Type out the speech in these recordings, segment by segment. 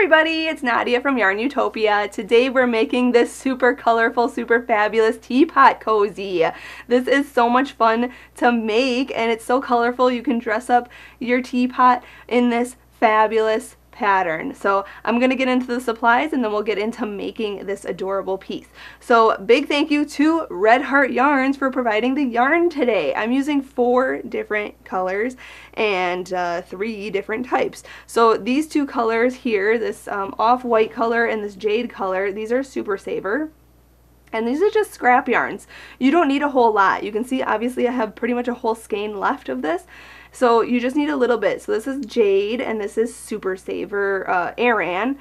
everybody, it's Nadia from YARNutopia. Today we're making this super colorful, super fabulous teapot cozy. This is so much fun to make and it's so colorful you can dress up your teapot in this fabulous pattern. So I'm going to get into the supplies and then we'll get into making this adorable piece. So big thank you to Red Heart Yarns for providing the yarn today. I'm using four different colors and uh, three different types. So these two colors here, this um, off-white color and this jade color, these are Super Saver. And these are just scrap yarns. You don't need a whole lot. You can see obviously I have pretty much a whole skein left of this. So you just need a little bit. So this is Jade and this is Super Saver uh, Aran.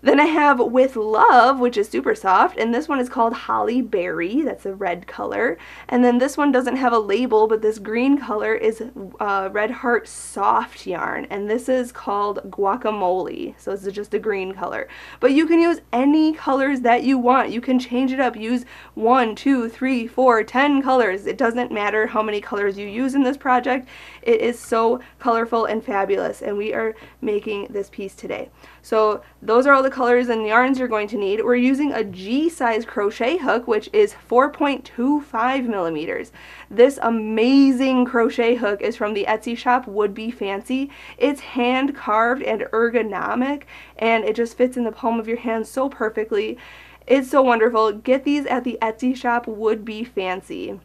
Then I have With Love, which is super soft, and this one is called Holly Berry, that's a red color. And then this one doesn't have a label, but this green color is uh, Red Heart Soft Yarn, and this is called Guacamole, so it's just a green color. But you can use any colors that you want. You can change it up, use one, two, three, four, ten colors. It doesn't matter how many colors you use in this project. It is so colorful and fabulous, and we are making this piece today. So those are all the colors and yarns you're going to need. We're using a G size crochet hook, which is 4.25 millimeters. This amazing crochet hook is from the Etsy shop Would Be Fancy. It's hand carved and ergonomic, and it just fits in the palm of your hand so perfectly. It's so wonderful. Get these at the Etsy shop Would Be Fancy.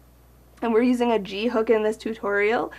And we're using a G hook in this tutorial.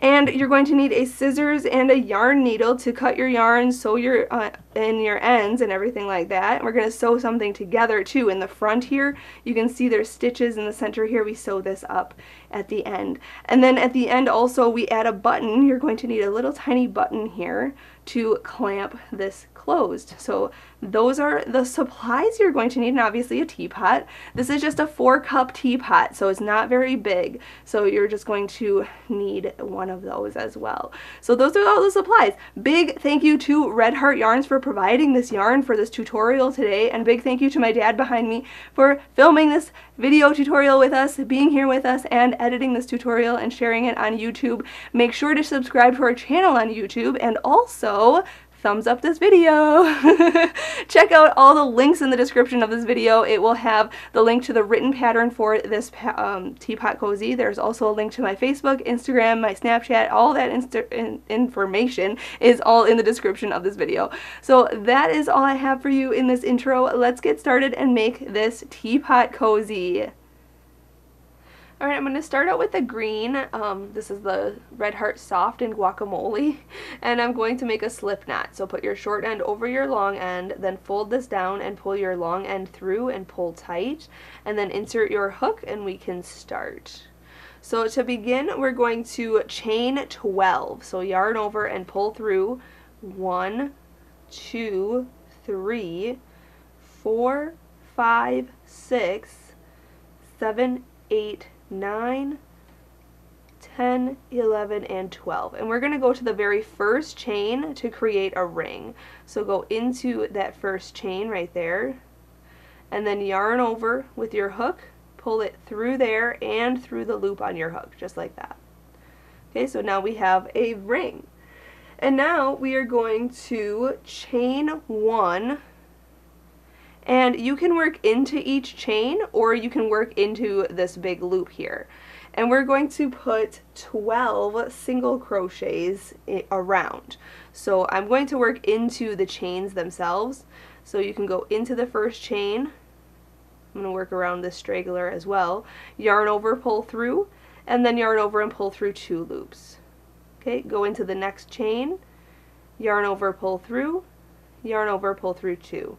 And you're going to need a scissors and a yarn needle to cut your yarn, sew your uh, in your ends and everything like that. we're going to sew something together too. In the front here, you can see there's stitches in the center here. We sew this up at the end. And then at the end also we add a button. You're going to need a little tiny button here to clamp this closed. So those are the supplies you're going to need and obviously a teapot. This is just a four cup teapot so it's not very big so you're just going to need one of those as well. So those are all the supplies. Big thank you to Red Heart Yarns for providing this yarn for this tutorial today and big thank you to my dad behind me for filming this video tutorial with us, being here with us and editing this tutorial and sharing it on YouTube. Make sure to subscribe to our channel on YouTube and also thumbs up this video. Check out all the links in the description of this video. It will have the link to the written pattern for this um, teapot cozy. There's also a link to my Facebook, Instagram, my Snapchat, all that in information is all in the description of this video. So that is all I have for you in this intro. Let's get started and make this teapot cozy. Alright, I'm going to start out with the green. Um, this is the Red Heart Soft and Guacamole. And I'm going to make a slip knot. So put your short end over your long end, then fold this down and pull your long end through and pull tight. And then insert your hook and we can start. So to begin, we're going to chain 12. So yarn over and pull through one, two, three, four, five, six, seven, eight. 9, 10, 11, and 12. And we're going to go to the very first chain to create a ring. So go into that first chain right there, and then yarn over with your hook, pull it through there and through the loop on your hook, just like that. Okay, so now we have a ring. And now we are going to chain one and you can work into each chain or you can work into this big loop here. And we're going to put 12 single crochets around. So I'm going to work into the chains themselves. So you can go into the first chain. I'm going to work around this straggler as well. Yarn over, pull through, and then yarn over and pull through two loops. Okay, go into the next chain, yarn over, pull through, yarn over, pull through two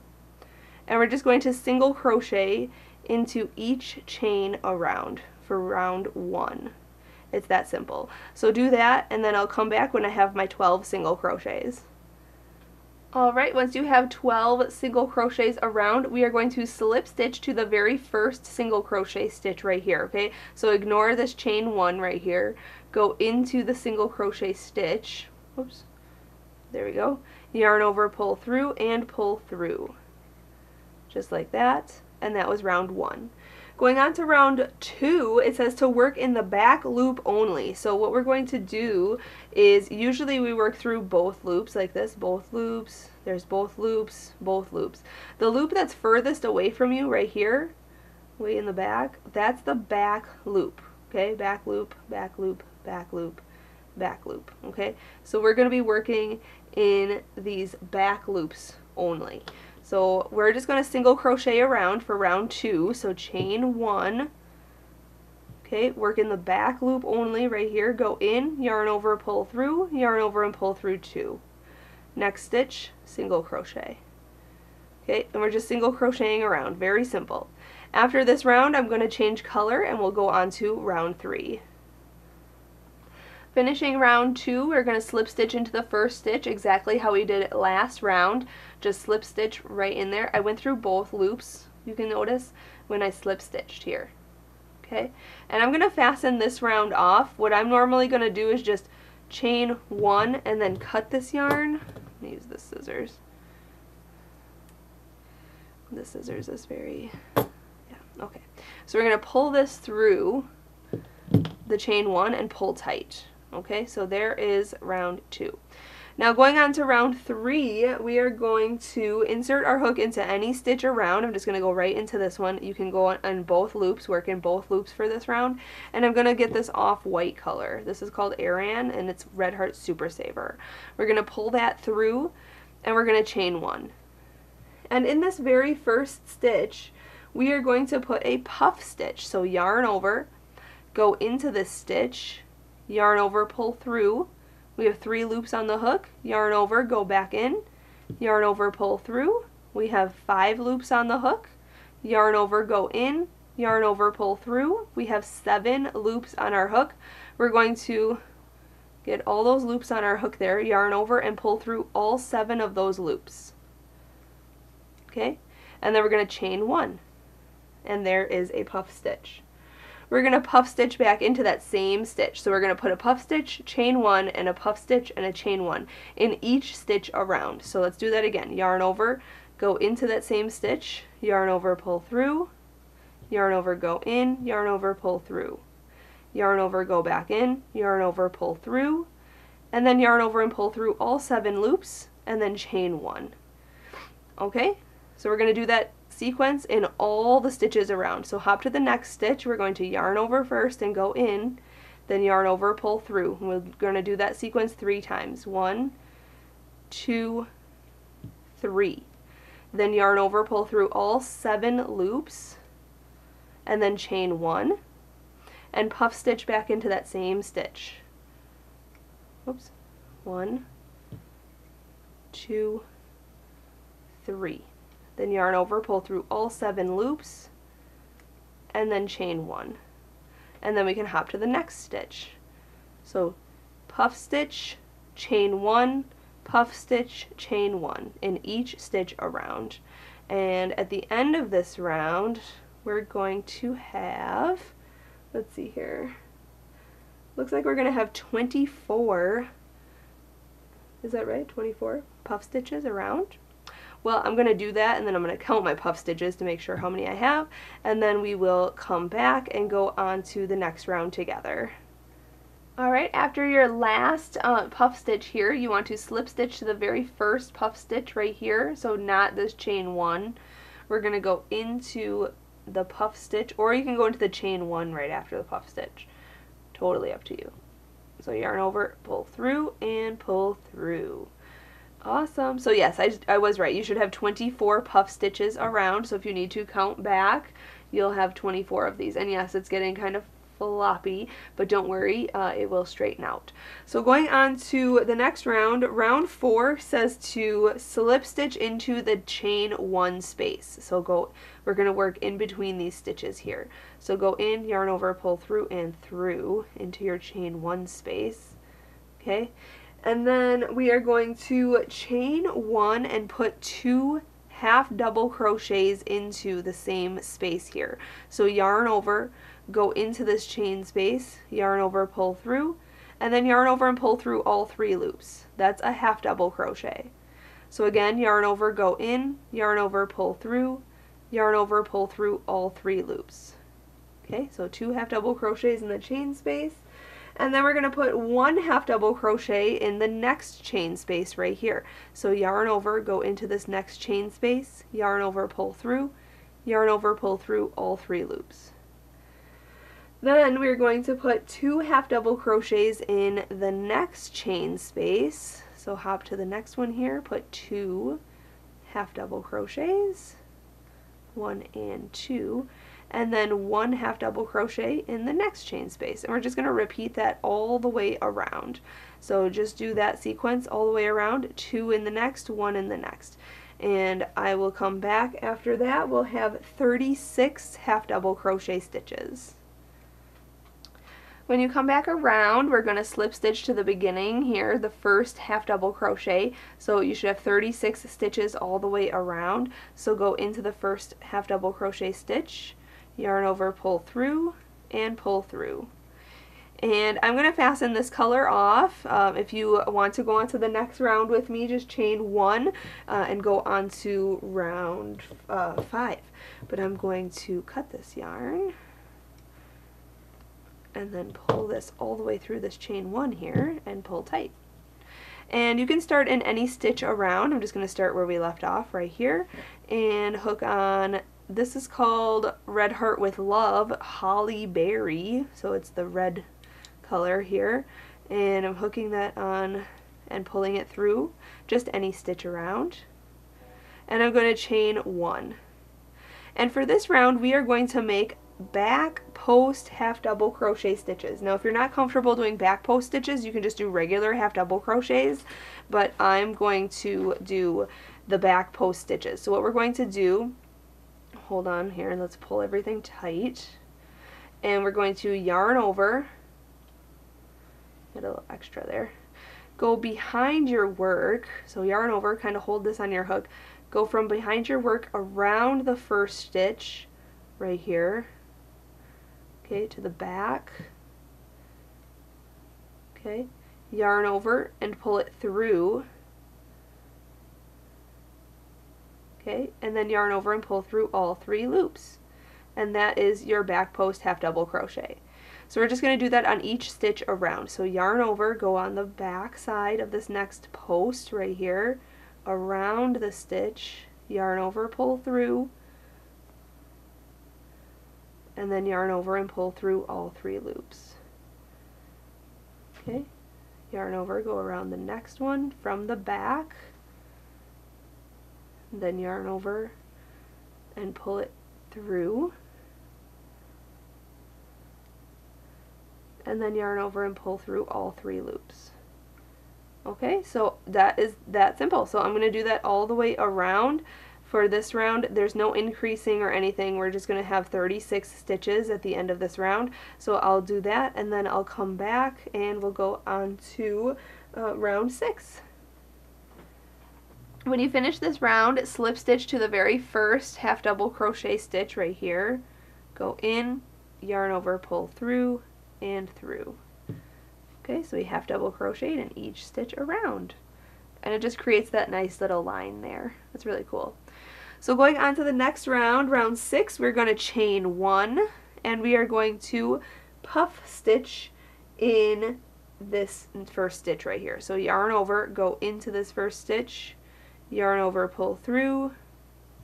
and we're just going to single crochet into each chain around for round one. It's that simple. So do that and then I'll come back when I have my 12 single crochets. Alright, once you have 12 single crochets around, we are going to slip stitch to the very first single crochet stitch right here, okay? So ignore this chain one right here. Go into the single crochet stitch. Oops. There we go. Yarn over, pull through, and pull through just like that, and that was round one. Going on to round two, it says to work in the back loop only. So what we're going to do is usually we work through both loops like this, both loops, there's both loops, both loops. The loop that's furthest away from you right here, way in the back, that's the back loop. Okay, back loop, back loop, back loop, back loop. Okay, so we're going to be working in these back loops only. So we're just going to single crochet around for round two. So chain one. Okay, work in the back loop only right here. Go in, yarn over, pull through, yarn over and pull through two. Next stitch, single crochet. Okay, and we're just single crocheting around. Very simple. After this round, I'm going to change color and we'll go on to round three. Finishing round two, we're going to slip stitch into the first stitch exactly how we did it last round. Just slip stitch right in there. I went through both loops, you can notice, when I slip stitched here. Okay, and I'm going to fasten this round off. What I'm normally going to do is just chain one and then cut this yarn. Use the scissors. The scissors is very, yeah, okay. So we're going to pull this through the chain one and pull tight. Okay, so there is round two. Now going on to round three, we are going to insert our hook into any stitch around. I'm just going to go right into this one. You can go on, on both loops, work in both loops for this round. And I'm going to get this off-white color. This is called Aran and it's Red Heart Super Saver. We're going to pull that through and we're going to chain one. And in this very first stitch, we are going to put a puff stitch. So yarn over, go into this stitch, yarn over, pull through. We have three loops on the hook, yarn over, go back in, yarn over, pull through. We have five loops on the hook, yarn over, go in, yarn over, pull through. We have seven loops on our hook. We're going to get all those loops on our hook there, yarn over, and pull through all seven of those loops. Okay, and then we're going to chain one, and there is a puff stitch we're going to puff stitch back into that same stitch. So we're going to put a puff stitch, chain one, and a puff stitch and a chain one in each stitch around. So let's do that again. Yarn over, go into that same stitch, yarn over, pull through, yarn over, go in, yarn over, pull through. Yarn over, go back in, yarn over, pull through, and then yarn over and pull through all seven loops, and then chain one. Okay, so we're going to do that sequence in all the stitches around. So hop to the next stitch. We're going to yarn over first and go in, then yarn over, pull through. We're going to do that sequence three times. One, two, three. Then yarn over, pull through all seven loops, and then chain one, and puff stitch back into that same stitch. Oops. One, two, three then yarn over, pull through all seven loops, and then chain one. And then we can hop to the next stitch. So puff stitch, chain one, puff stitch, chain one in each stitch around. And at the end of this round, we're going to have, let's see here, looks like we're going to have 24, is that right, 24 puff stitches around. Well, I'm going to do that and then I'm going to count my puff stitches to make sure how many I have and then we will come back and go on to the next round together. Alright, after your last uh, puff stitch here, you want to slip stitch to the very first puff stitch right here, so not this chain one. We're going to go into the puff stitch, or you can go into the chain one right after the puff stitch. Totally up to you. So yarn over, pull through, and pull through. Awesome. So yes, I, I was right. You should have 24 puff stitches around. So if you need to count back, you'll have 24 of these. And yes, it's getting kind of floppy, but don't worry, uh, it will straighten out. So going on to the next round, round four says to slip stitch into the chain one space. So go, we're going to work in between these stitches here. So go in, yarn over, pull through and through into your chain one space. Okay, and then we are going to chain one and put two half double crochets into the same space here. So yarn over, go into this chain space, yarn over, pull through, and then yarn over and pull through all three loops. That's a half double crochet. So again, yarn over, go in, yarn over, pull through, yarn over, pull through all three loops. Okay, so two half double crochets in the chain space. And then we're going to put one half double crochet in the next chain space right here. So yarn over, go into this next chain space, yarn over, pull through, yarn over, pull through all three loops. Then we're going to put two half double crochets in the next chain space. So hop to the next one here, put two half double crochets, one and two, and then one half double crochet in the next chain space. And we're just going to repeat that all the way around. So just do that sequence all the way around, two in the next, one in the next. And I will come back after that. We'll have 36 half double crochet stitches. When you come back around, we're going to slip stitch to the beginning here, the first half double crochet. So you should have 36 stitches all the way around. So go into the first half double crochet stitch, yarn over, pull through, and pull through. And I'm going to fasten this color off. Um, if you want to go on to the next round with me, just chain one uh, and go on to round uh, five. But I'm going to cut this yarn and then pull this all the way through this chain one here and pull tight. And you can start in any stitch around. I'm just going to start where we left off right here and hook on, this is called Red Heart with Love Holly Berry. So it's the red color here. And I'm hooking that on and pulling it through just any stitch around. And I'm going to chain one. And for this round, we are going to make back post half double crochet stitches. Now if you're not comfortable doing back post stitches you can just do regular half double crochets but I'm going to do the back post stitches. So what we're going to do, hold on here, and let's pull everything tight. And we're going to yarn over, get a little extra there, go behind your work, so yarn over, kind of hold this on your hook, go from behind your work around the first stitch right here okay, to the back, okay, yarn over and pull it through, okay, and then yarn over and pull through all three loops. And that is your back post half double crochet. So we're just going to do that on each stitch around. So yarn over, go on the back side of this next post right here, around the stitch, yarn over, pull through, and then yarn over and pull through all three loops. Okay, yarn over, go around the next one from the back, then yarn over and pull it through, and then yarn over and pull through all three loops. Okay, so that is that simple. So I'm going to do that all the way around for this round. There's no increasing or anything. We're just going to have 36 stitches at the end of this round. So I'll do that and then I'll come back and we'll go on to uh, round six. When you finish this round, slip stitch to the very first half double crochet stitch right here. Go in, yarn over, pull through, and through. Okay, so we half double crochet in each stitch around. And it just creates that nice little line there. That's really cool. So going on to the next round, round six, we're going to chain one and we are going to puff stitch in this first stitch right here. So yarn over, go into this first stitch, yarn over, pull through,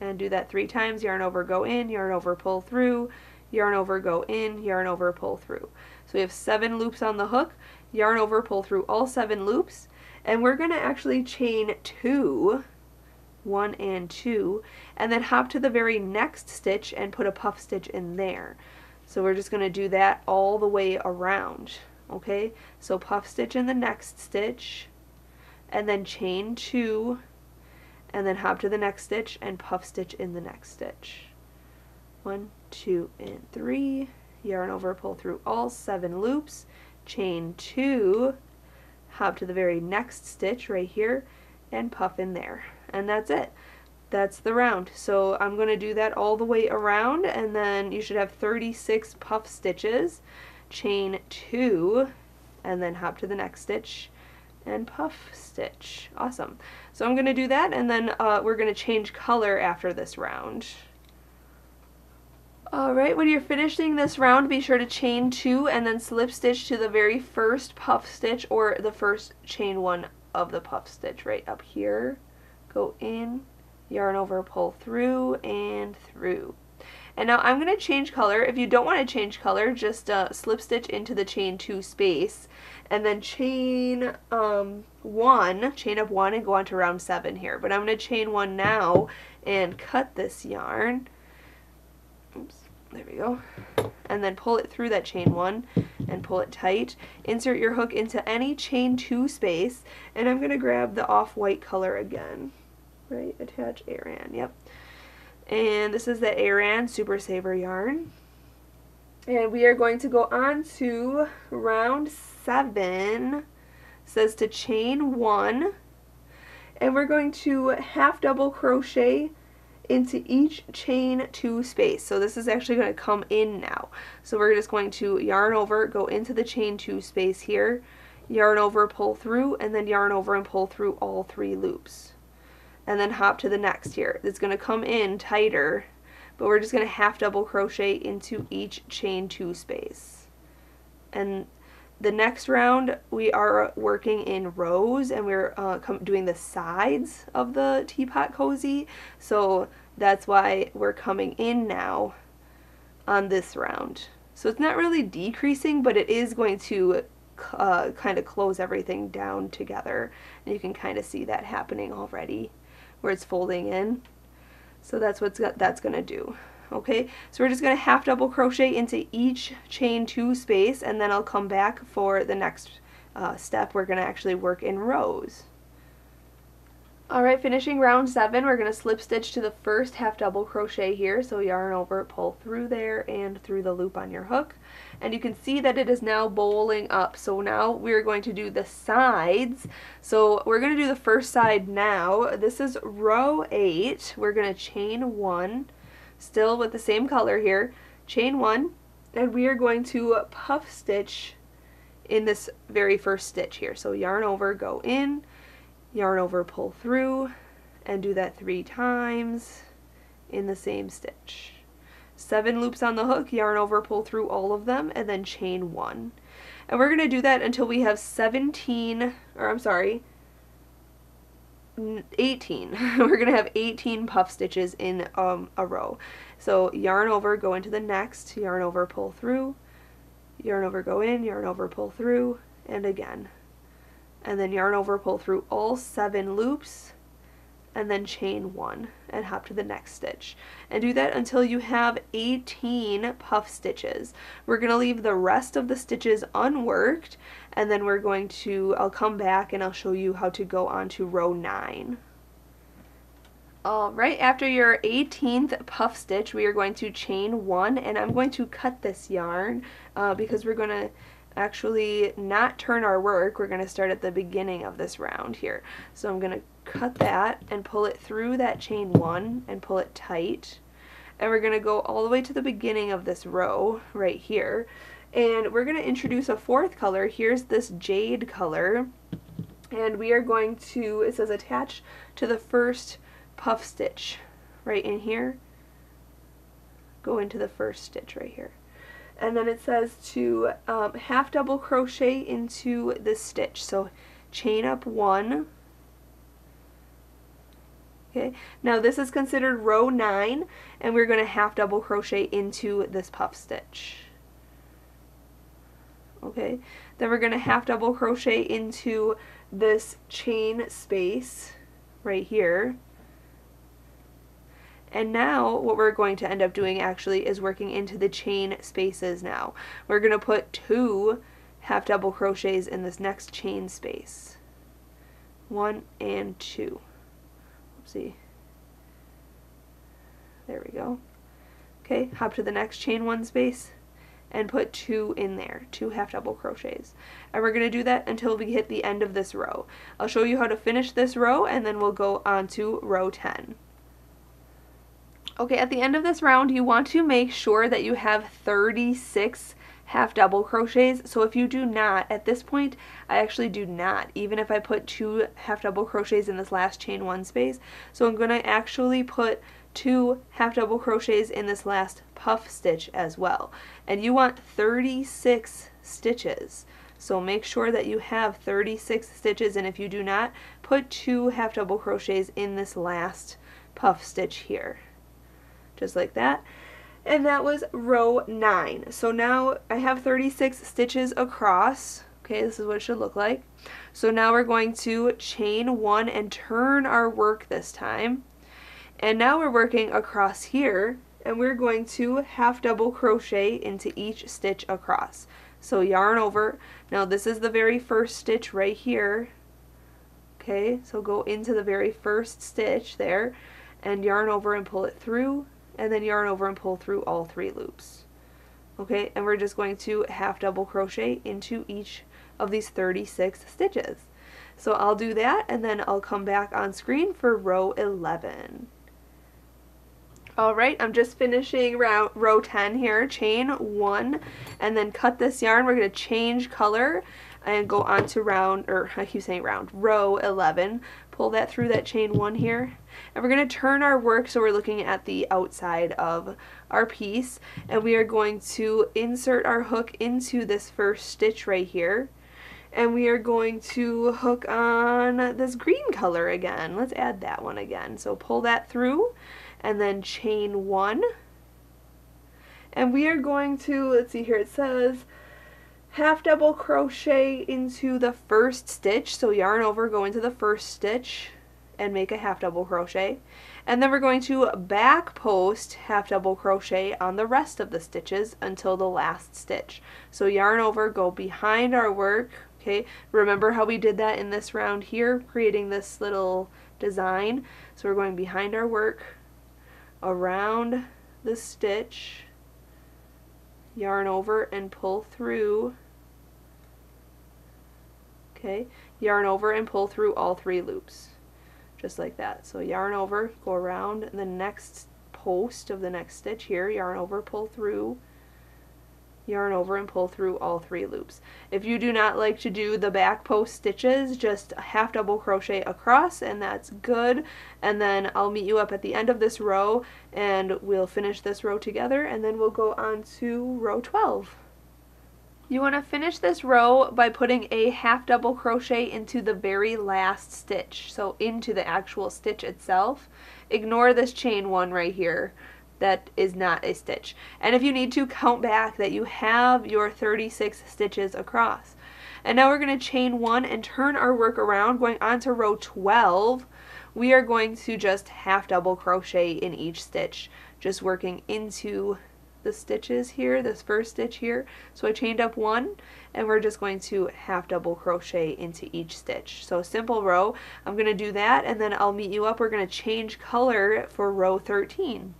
and do that three times. Yarn over, go in, yarn over, pull through, yarn over, go in, yarn over, pull through. So we have seven loops on the hook, yarn over, pull through all seven loops, and we're going to actually chain two one and two and then hop to the very next stitch and put a puff stitch in there so we're just going to do that all the way around okay so puff stitch in the next stitch and then chain two and then hop to the next stitch and puff stitch in the next stitch. One two and three. Yarn over pull through all seven loops. Chain two. Hop to the very next stitch right here and puff in there. And that's it. That's the round. So I'm going to do that all the way around and then you should have 36 puff stitches. Chain two and then hop to the next stitch and puff stitch awesome so I'm gonna do that and then uh, we're gonna change color after this round Alright, when you're finishing this round, be sure to chain two and then slip stitch to the very first puff stitch or the first chain one of the puff stitch right up here. Go in, yarn over, pull through, and through. And now I'm going to change color. If you don't want to change color, just uh, slip stitch into the chain two space and then chain um, one, chain up one and go on to round seven here. But I'm going to chain one now and cut this yarn oops, there we go, and then pull it through that chain one and pull it tight. Insert your hook into any chain two space, and I'm going to grab the off-white color again, right, attach Aran, yep. And this is the Aran Super Saver yarn. And we are going to go on to round seven. It says to chain one. And we're going to half double crochet into each chain two space. So this is actually going to come in now. So we're just going to yarn over, go into the chain two space here, yarn over, pull through, and then yarn over and pull through all three loops. And then hop to the next here. It's going to come in tighter, but we're just going to half double crochet into each chain two space. And the next round we are working in rows and we're uh, doing the sides of the teapot cozy so that's why we're coming in now on this round so it's not really decreasing but it is going to uh, kind of close everything down together and you can kind of see that happening already where it's folding in. So that's what that's going to do okay? So we're just going to half double crochet into each chain two space and then I'll come back for the next uh, step. We're going to actually work in rows Alright, finishing round 7, we're going to slip stitch to the first half double crochet here, so yarn over, pull through there and through the loop on your hook. And you can see that it is now bowling up, so now we're going to do the sides. So we're going to do the first side now. This is row 8. We're going to chain 1, still with the same color here, chain one, and we are going to puff stitch in this very first stitch here. So yarn over, go in, yarn over, pull through, and do that three times in the same stitch. Seven loops on the hook, yarn over, pull through all of them, and then chain one. And we're going to do that until we have 17, or I'm sorry, 18. We're going to have 18 puff stitches in um, a row. So yarn over, go into the next, yarn over, pull through, yarn over, go in, yarn over, pull through, and again. And then yarn over, pull through all seven loops, and then chain one and hop to the next stitch. And do that until you have 18 puff stitches. We're going to leave the rest of the stitches unworked and then we're going to I'll come back and I'll show you how to go on to row 9 all right after your 18th puff stitch we are going to chain one and I'm going to cut this yarn uh, because we're going to actually not turn our work we're going to start at the beginning of this round here so I'm going to cut that and pull it through that chain one and pull it tight. And we're going to go all the way to the beginning of this row right here. And we're going to introduce a fourth color. Here's this jade color. And we are going to, it says attach to the first puff stitch right in here. Go into the first stitch right here. And then it says to um, half double crochet into this stitch. So chain up one, Okay, now this is considered row 9 and we're going to half double crochet into this puff stitch. Okay, then we're going to half double crochet into this chain space right here. And now what we're going to end up doing actually is working into the chain spaces now. We're going to put two half double crochets in this next chain space. One and two see. There we go. Okay, hop to the next chain one space and put two in there, two half double crochets. And we're going to do that until we hit the end of this row. I'll show you how to finish this row and then we'll go on to row 10. Okay, at the end of this round, you want to make sure that you have 36 half double crochets. So if you do not, at this point, I actually do not, even if I put two half double crochets in this last chain one space. So I'm going to actually put two half double crochets in this last puff stitch as well. And you want 36 stitches. So make sure that you have 36 stitches and if you do not, put two half double crochets in this last puff stitch here. Just like that. And that was row 9. So now I have 36 stitches across. Okay, this is what it should look like. So now we're going to chain one and turn our work this time. And now we're working across here and we're going to half double crochet into each stitch across. So yarn over. Now this is the very first stitch right here. Okay, so go into the very first stitch there and yarn over and pull it through and then yarn over and pull through all three loops. Okay, and we're just going to half double crochet into each of these 36 stitches. So I'll do that and then I'll come back on screen for row 11. Alright, I'm just finishing row, row 10 here, chain 1, and then cut this yarn. We're going to change color and go on to round, or I keep saying round, row 11. Pull that through that chain 1 here. And we're going to turn our work so we're looking at the outside of our piece. And we are going to insert our hook into this first stitch right here. And we are going to hook on this green color again. Let's add that one again. So pull that through and then chain one. And we are going to, let's see here, it says half double crochet into the first stitch. So yarn over, go into the first stitch and make a half double crochet. And then we're going to back post half double crochet on the rest of the stitches until the last stitch. So yarn over, go behind our work, okay? Remember how we did that in this round here, creating this little design. So we're going behind our work, around the stitch, yarn over and pull through, okay, yarn over and pull through all three loops, just like that. So yarn over, go around the next post of the next stitch here, yarn over, pull through, yarn over and pull through all three loops. If you do not like to do the back post stitches, just half double crochet across and that's good. And then I'll meet you up at the end of this row and we'll finish this row together and then we'll go on to row 12. You want to finish this row by putting a half double crochet into the very last stitch, so into the actual stitch itself. Ignore this chain one right here that is not a stitch. And if you need to, count back that you have your 36 stitches across. And now we're going to chain one and turn our work around going on to row 12. We are going to just half double crochet in each stitch, just working into the stitches here, this first stitch here. So I chained up one and we're just going to half double crochet into each stitch. So simple row, I'm going to do that and then I'll meet you up. We're going to change color for row 13.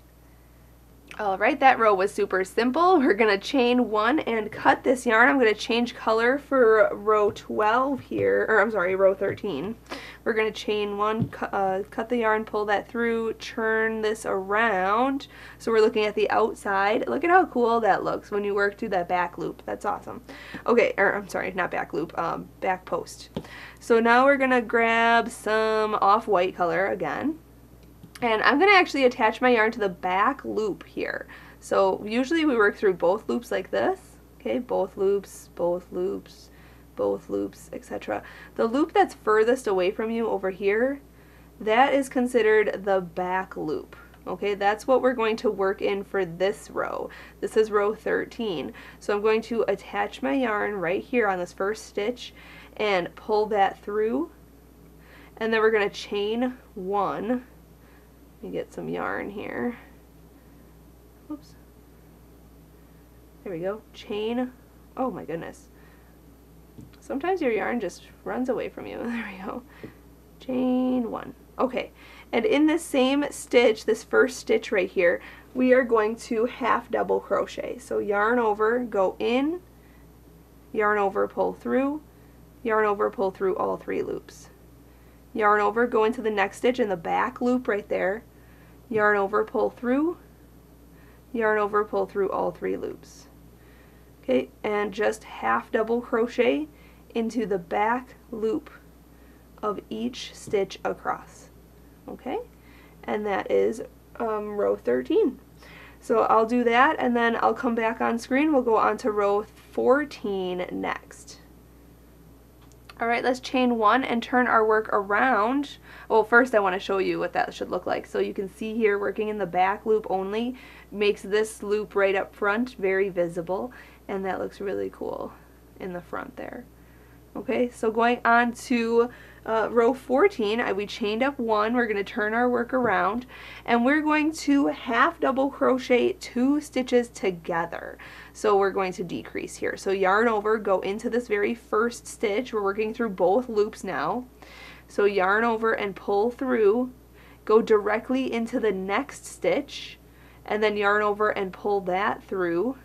Alright, that row was super simple. We're going to chain one and cut this yarn. I'm going to change color for row 12 here, or I'm sorry, row 13. We're going to chain one, uh, cut the yarn, pull that through, turn this around. So we're looking at the outside. Look at how cool that looks when you work through that back loop. That's awesome. Okay, or I'm sorry, not back loop, um, back post. So now we're going to grab some off-white color again. And I'm going to actually attach my yarn to the back loop here. So usually we work through both loops like this. Okay, both loops, both loops, both loops, etc. The loop that's furthest away from you over here, that is considered the back loop. Okay, that's what we're going to work in for this row. This is row 13. So I'm going to attach my yarn right here on this first stitch and pull that through. And then we're going to chain one let me get some yarn here. Oops. There we go. Chain. Oh my goodness. Sometimes your yarn just runs away from you. There we go. Chain one. Okay. And in this same stitch, this first stitch right here, we are going to half double crochet. So yarn over, go in, yarn over, pull through, yarn over, pull through all three loops yarn over, go into the next stitch in the back loop right there, yarn over, pull through, yarn over, pull through all three loops. Okay, and just half double crochet into the back loop of each stitch across. Okay, and that is um, row 13. So I'll do that and then I'll come back on screen. We'll go on to row 14 next. Alright, let's chain one and turn our work around. Well, first I want to show you what that should look like. So you can see here working in the back loop only makes this loop right up front very visible and that looks really cool in the front there. Okay, so going on to uh, row 14, I, we chained up one, we're going to turn our work around, and we're going to half double crochet two stitches together. So we're going to decrease here. So yarn over, go into this very first stitch, we're working through both loops now. So yarn over and pull through, go directly into the next stitch, and then yarn over and pull that through.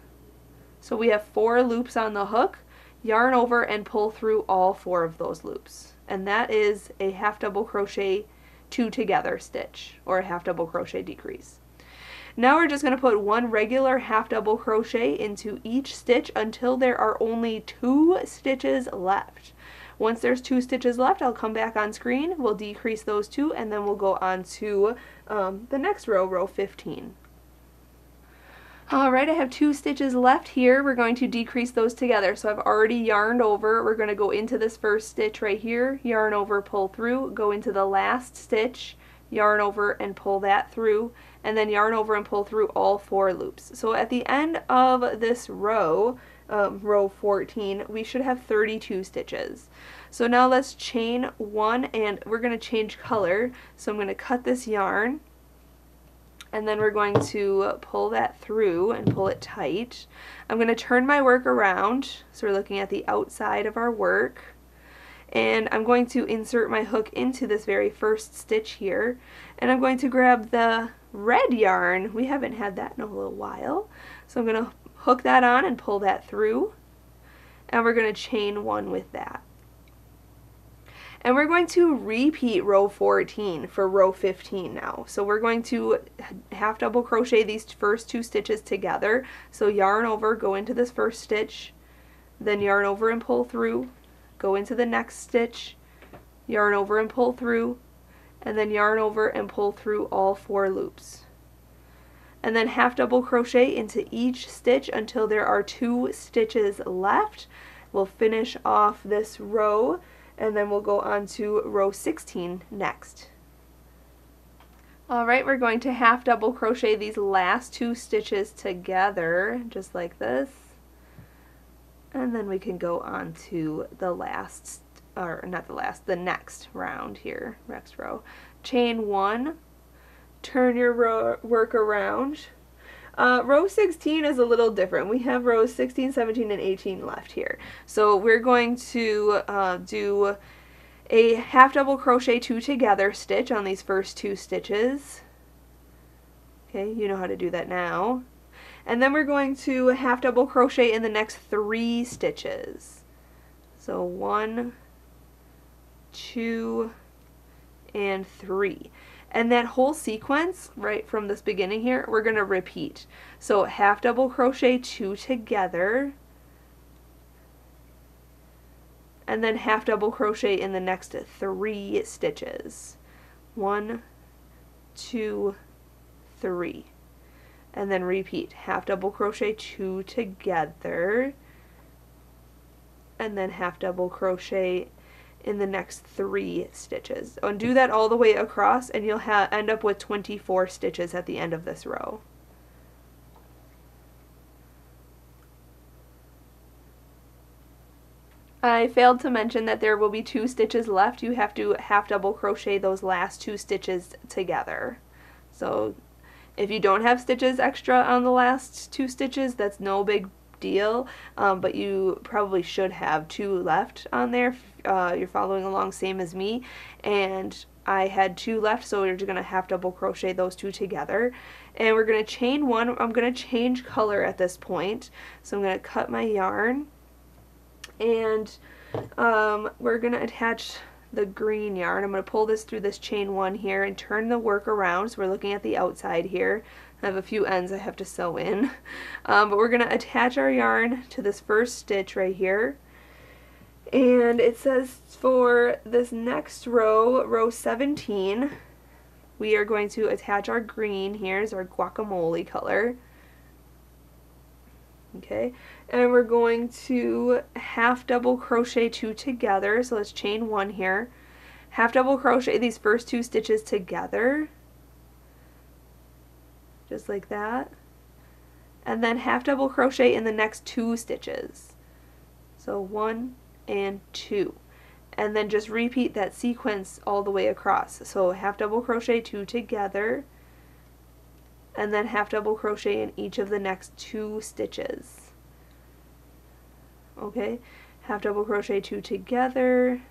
So we have four loops on the hook, yarn over and pull through all four of those loops. And that is a half double crochet two together stitch or a half double crochet decrease. Now we're just going to put one regular half double crochet into each stitch until there are only two stitches left. Once there's two stitches left, I'll come back on screen, we'll decrease those two, and then we'll go on to um, the next row, row 15. Alright, I have two stitches left here. We're going to decrease those together. So I've already yarned over. We're going to go into this first stitch right here, yarn over, pull through, go into the last stitch, yarn over and pull that through, and then yarn over and pull through all four loops. So at the end of this row, um, row 14, we should have 32 stitches. So now let's chain one and we're going to change color. So I'm going to cut this yarn and then we're going to pull that through and pull it tight. I'm going to turn my work around, so we're looking at the outside of our work, and I'm going to insert my hook into this very first stitch here, and I'm going to grab the red yarn, we haven't had that in a little while, so I'm going to hook that on and pull that through, and we're going to chain one with that. And we're going to repeat row 14 for row 15 now. So we're going to half double crochet these first two stitches together. So yarn over, go into this first stitch, then yarn over and pull through, go into the next stitch, yarn over and pull through, and then yarn over and pull through all four loops. And then half double crochet into each stitch until there are two stitches left. We'll finish off this row and then we'll go on to row 16 next. Alright, we're going to half double crochet these last two stitches together, just like this. And then we can go on to the last, or not the last, the next round here, next row. Chain one, turn your work around, uh, row 16 is a little different. We have rows 16, 17, and 18 left here. So we're going to uh, do a half double crochet two together stitch on these first two stitches. Okay, you know how to do that now. And then we're going to half double crochet in the next three stitches. So one, two, and three. And that whole sequence, right from this beginning here, we're going to repeat. So half double crochet two together, and then half double crochet in the next three stitches. One, two, three. And then repeat. Half double crochet two together, and then half double crochet in the next three stitches. And do that all the way across and you'll end up with 24 stitches at the end of this row. I failed to mention that there will be two stitches left. You have to half double crochet those last two stitches together. So if you don't have stitches extra on the last two stitches, that's no big deal, um, but you probably should have two left on there. Uh, you're following along same as me, and I had two left, so we're just going to half double crochet those two together. And we're going to chain one. I'm going to change color at this point. So I'm going to cut my yarn, and um, we're going to attach the green yarn. I'm going to pull this through this chain one here and turn the work around. So we're looking at the outside here. I have a few ends I have to sew in. Um, but we're going to attach our yarn to this first stitch right here. And it says for this next row, row 17, we are going to attach our green. Here's our guacamole color. Okay, and we're going to half double crochet two together. So let's chain one here. Half double crochet these first two stitches together. Just like that. And then half double crochet in the next two stitches. So one and two and then just repeat that sequence all the way across. So half double crochet two together and then half double crochet in each of the next two stitches. Okay, half double crochet two together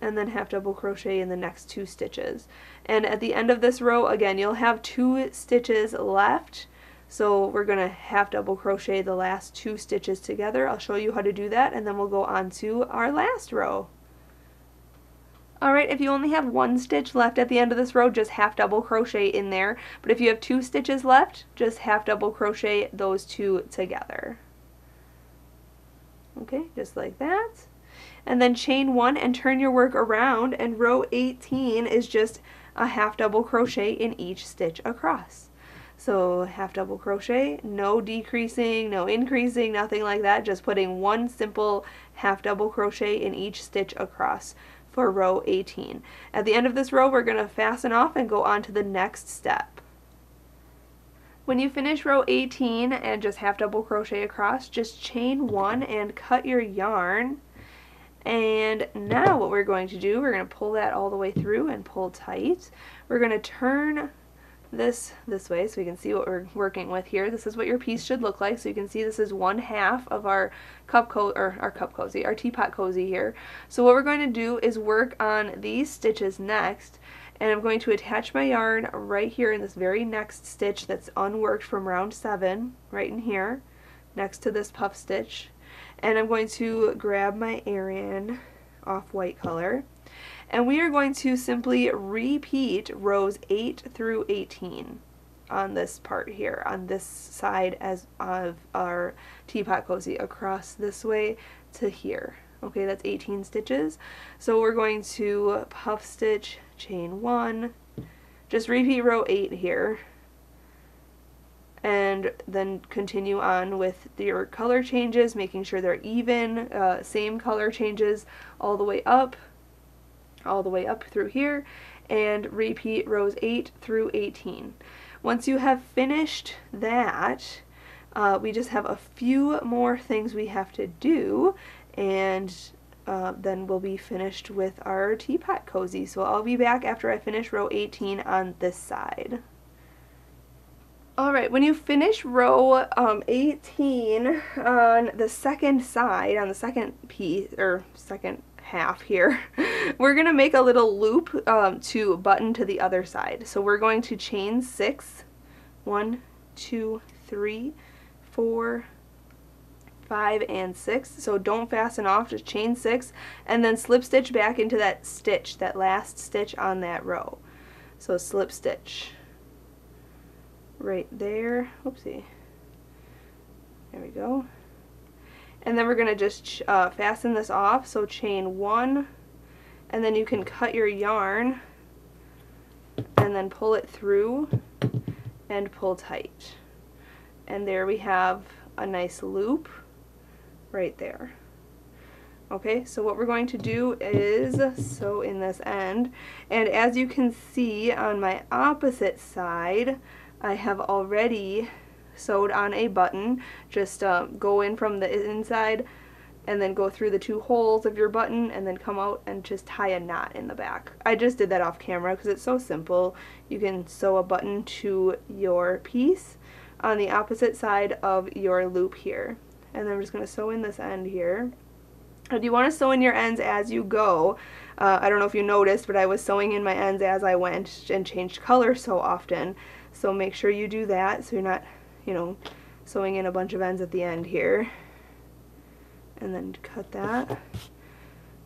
and then half double crochet in the next two stitches. And at the end of this row, again, you'll have two stitches left so we're going to half double crochet the last two stitches together. I'll show you how to do that and then we'll go on to our last row. Alright, if you only have one stitch left at the end of this row, just half double crochet in there. But if you have two stitches left, just half double crochet those two together. Okay, just like that. And then chain one and turn your work around and row 18 is just a half double crochet in each stitch across. So half double crochet, no decreasing, no increasing, nothing like that, just putting one simple half double crochet in each stitch across for row 18. At the end of this row, we're going to fasten off and go on to the next step. When you finish row 18 and just half double crochet across, just chain one and cut your yarn. And now what we're going to do, we're going to pull that all the way through and pull tight. We're going to turn this this way so we can see what we're working with here. This is what your piece should look like. So you can see this is one half of our cup co or our cup cozy, our teapot cozy here. So what we're going to do is work on these stitches next and I'm going to attach my yarn right here in this very next stitch that's unworked from round 7 right in here next to this puff stitch and I'm going to grab my Aran off-white color and we are going to simply repeat rows 8 through 18 on this part here, on this side as of our teapot cozy across this way to here. Okay, that's 18 stitches. So we're going to puff stitch, chain one, just repeat row 8 here, and then continue on with your color changes, making sure they're even, uh, same color changes all the way up all the way up through here and repeat rows 8 through 18. Once you have finished that, uh, we just have a few more things we have to do and uh, then we'll be finished with our teapot cozy. So I'll be back after I finish row 18 on this side. Alright, when you finish row um, 18 on the second side, on the second piece, or second half here, we're going to make a little loop um, to button to the other side. So we're going to chain six, one, two, three, four, five, and six. So don't fasten off, just chain six, and then slip stitch back into that stitch, that last stitch on that row. So slip stitch right there. Oopsie. There we go. And then we're going to just uh, fasten this off, so chain one, and then you can cut your yarn and then pull it through and pull tight. And there we have a nice loop right there. Okay, so what we're going to do is sew in this end, and as you can see on my opposite side, I have already sewed on a button. Just uh, go in from the inside and then go through the two holes of your button and then come out and just tie a knot in the back. I just did that off camera because it's so simple. You can sew a button to your piece on the opposite side of your loop here. And then I'm just going to sew in this end here. And you want to sew in your ends as you go. Uh, I don't know if you noticed, but I was sewing in my ends as I went and changed color so often. So make sure you do that so you're not you know, sewing in a bunch of ends at the end here. And then cut that.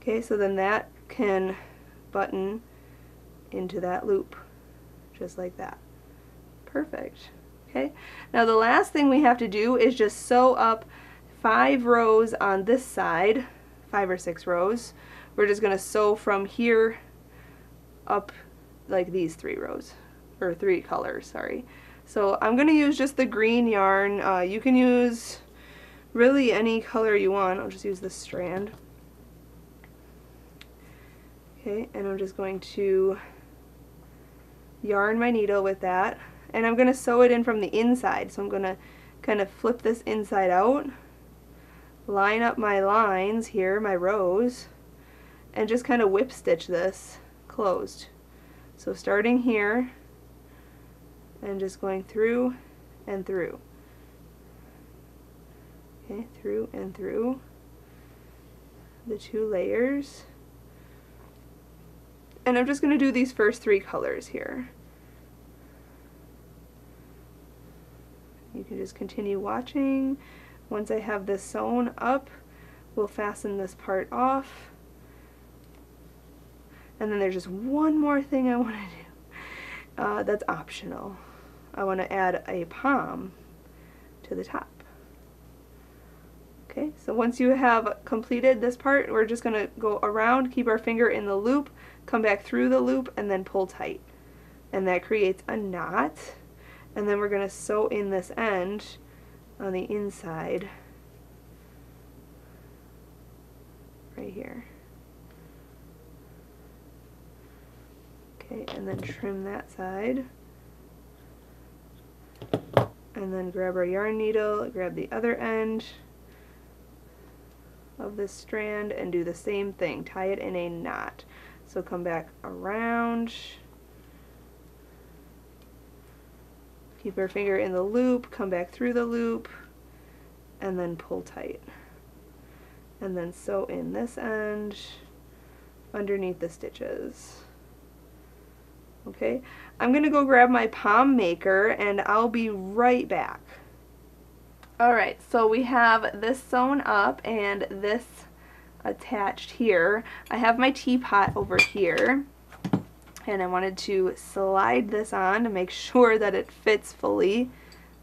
Okay, so then that can button into that loop, just like that. Perfect. Okay, now the last thing we have to do is just sew up five rows on this side, five or six rows. We're just going to sew from here up like these three rows, or three colors, sorry. So I'm going to use just the green yarn. Uh, you can use really any color you want. I'll just use this strand. Okay, and I'm just going to yarn my needle with that. And I'm going to sew it in from the inside. So I'm going to kind of flip this inside out, line up my lines here, my rows, and just kind of whip stitch this closed. So starting here, and just going through and through. Okay, through and through the two layers. And I'm just going to do these first three colors here. You can just continue watching. Once I have this sewn up, we'll fasten this part off. And then there's just one more thing I want to do. Uh, that's optional. I want to add a pom to the top. Okay, so once you have completed this part, we're just going to go around, keep our finger in the loop, come back through the loop, and then pull tight. And that creates a knot. And then we're going to sew in this end on the inside right here. Okay, and then trim that side and then grab our yarn needle, grab the other end of this strand and do the same thing. Tie it in a knot. So come back around, keep our finger in the loop, come back through the loop, and then pull tight. And then sew in this end underneath the stitches. Okay, I'm going to go grab my pom maker and I'll be right back. Alright, so we have this sewn up and this attached here. I have my teapot over here and I wanted to slide this on to make sure that it fits fully.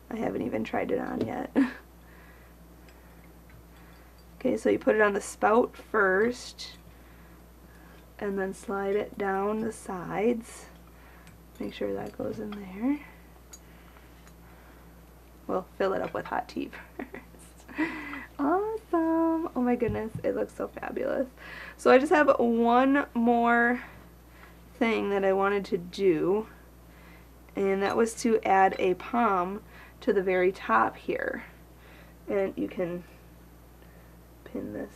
I haven't even tried it on yet. okay, so you put it on the spout first and then slide it down the sides. Make sure that goes in there. We'll fill it up with hot tea first. awesome! Oh my goodness, it looks so fabulous. So I just have one more thing that I wanted to do, and that was to add a pom to the very top here. And you can pin this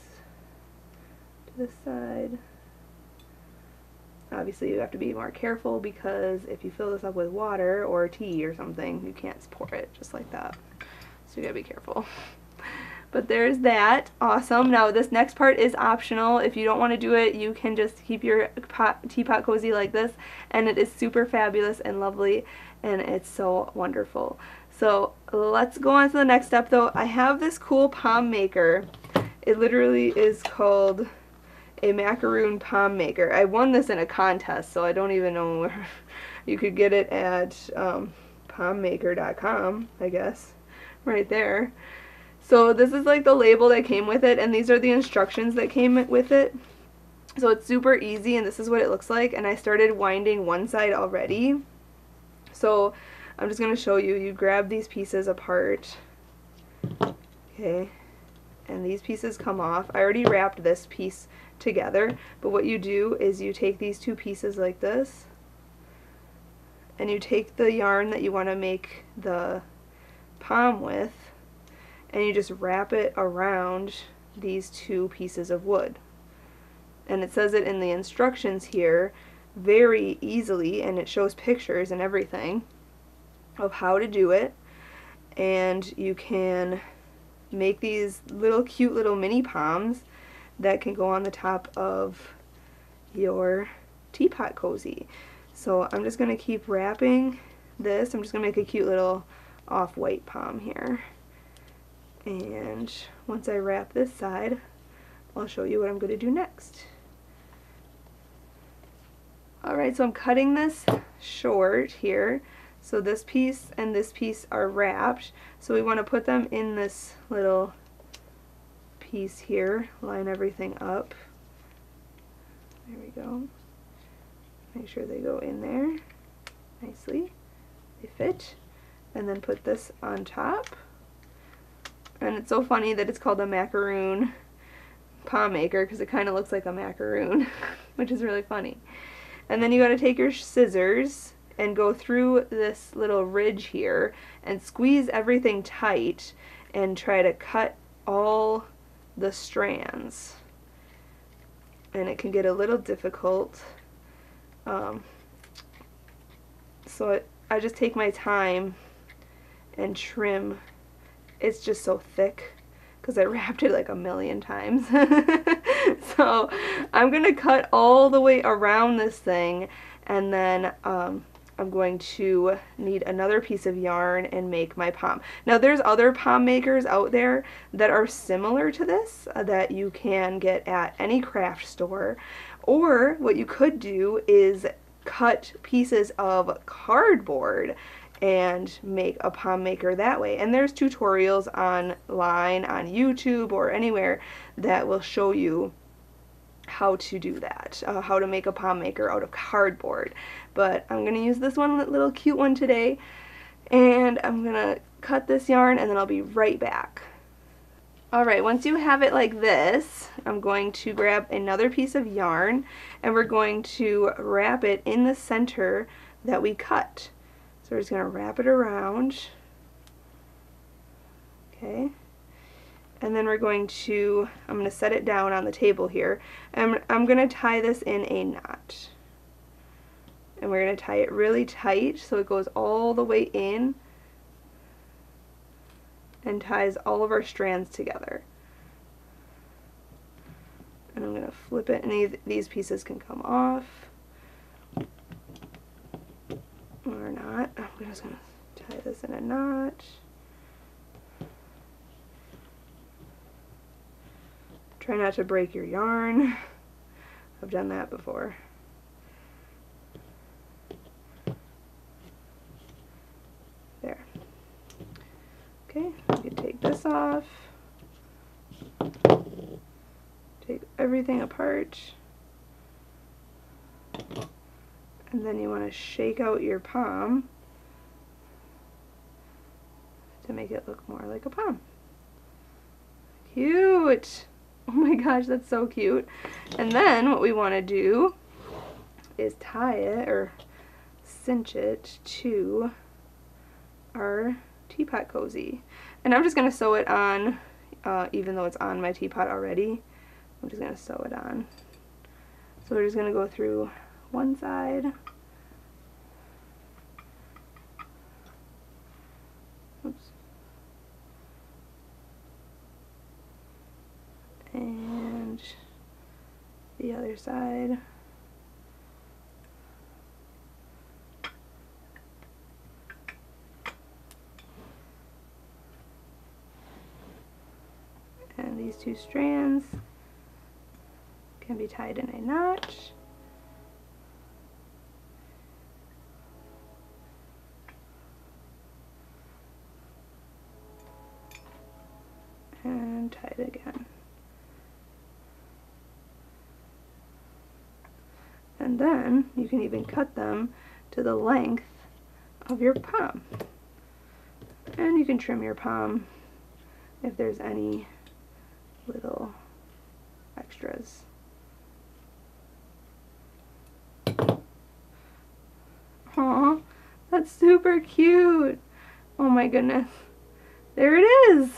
to the side. Obviously you have to be more careful because if you fill this up with water or tea or something, you can't pour it just like that. So you gotta be careful. But there's that. Awesome. Now this next part is optional. If you don't want to do it, you can just keep your pot, teapot cozy like this. And it is super fabulous and lovely. And it's so wonderful. So let's go on to the next step though. I have this cool pom maker. It literally is called a macaroon pom maker. I won this in a contest, so I don't even know where you could get it at um, pommaker.com, I guess, right there. So this is like the label that came with it, and these are the instructions that came with it. So it's super easy, and this is what it looks like, and I started winding one side already. So I'm just going to show you. You grab these pieces apart, okay, and these pieces come off. I already wrapped this piece together. But what you do is you take these two pieces like this and you take the yarn that you want to make the pom with and you just wrap it around these two pieces of wood. And it says it in the instructions here very easily and it shows pictures and everything of how to do it and you can make these little cute little mini poms that can go on the top of your teapot cozy. So I'm just going to keep wrapping this. I'm just going to make a cute little off-white pom here. And once I wrap this side, I'll show you what I'm going to do next. Alright, so I'm cutting this short here. So this piece and this piece are wrapped. So we want to put them in this little piece here, line everything up. There we go. Make sure they go in there nicely. They fit. And then put this on top. And it's so funny that it's called a macaroon pom maker because it kind of looks like a macaroon, which is really funny. And then you got to take your scissors and go through this little ridge here and squeeze everything tight and try to cut all the strands. And it can get a little difficult. Um, so I just take my time and trim. It's just so thick because I wrapped it like a million times. so I'm going to cut all the way around this thing and then um, I'm going to need another piece of yarn and make my pom. Now there's other pom makers out there that are similar to this uh, that you can get at any craft store or what you could do is cut pieces of cardboard and make a pom maker that way. And there's tutorials online on YouTube or anywhere that will show you how to do that, uh, how to make a pom maker out of cardboard. But I'm going to use this one little cute one today and I'm going to cut this yarn and then I'll be right back. Alright, once you have it like this, I'm going to grab another piece of yarn and we're going to wrap it in the center that we cut. So we're just going to wrap it around. Okay and then we're going to, I'm going to set it down on the table here, and I'm going to tie this in a knot. And we're going to tie it really tight so it goes all the way in and ties all of our strands together. And I'm going to flip it, and these, pieces can come off or not. I'm just going to tie this in a knot. Try not to break your yarn. I've done that before. There. Okay, you take this off. Take everything apart. And then you want to shake out your pom to make it look more like a pom. Cute! Oh my gosh, that's so cute. And then what we want to do is tie it or cinch it to our teapot cozy. And I'm just going to sew it on, uh, even though it's on my teapot already. I'm just going to sew it on. So we're just going to go through one side. Oops. and the other side. And these two strands can be tied in a knot. and tie it again. Then you can even cut them to the length of your pom. And you can trim your pom if there's any little extras. Aw, that's super cute. Oh my goodness. There it is.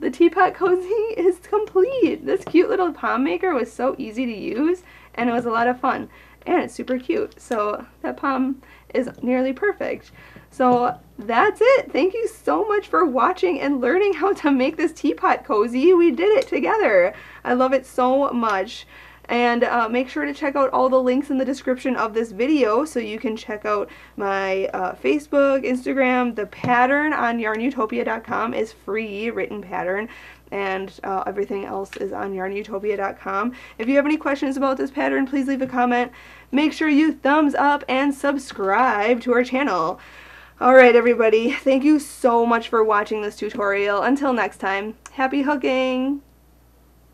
The Teapot Cozy is complete. This cute little pom maker was so easy to use and it was a lot of fun and it's super cute. So that pom is nearly perfect. So that's it. Thank you so much for watching and learning how to make this teapot cozy. We did it together. I love it so much. And uh, make sure to check out all the links in the description of this video so you can check out my uh, Facebook, Instagram. The pattern on yarnutopia.com is free written pattern and uh, everything else is on yarnutopia.com. If you have any questions about this pattern, please leave a comment. Make sure you thumbs up and subscribe to our channel. Alright everybody, thank you so much for watching this tutorial. Until next time, happy hooking!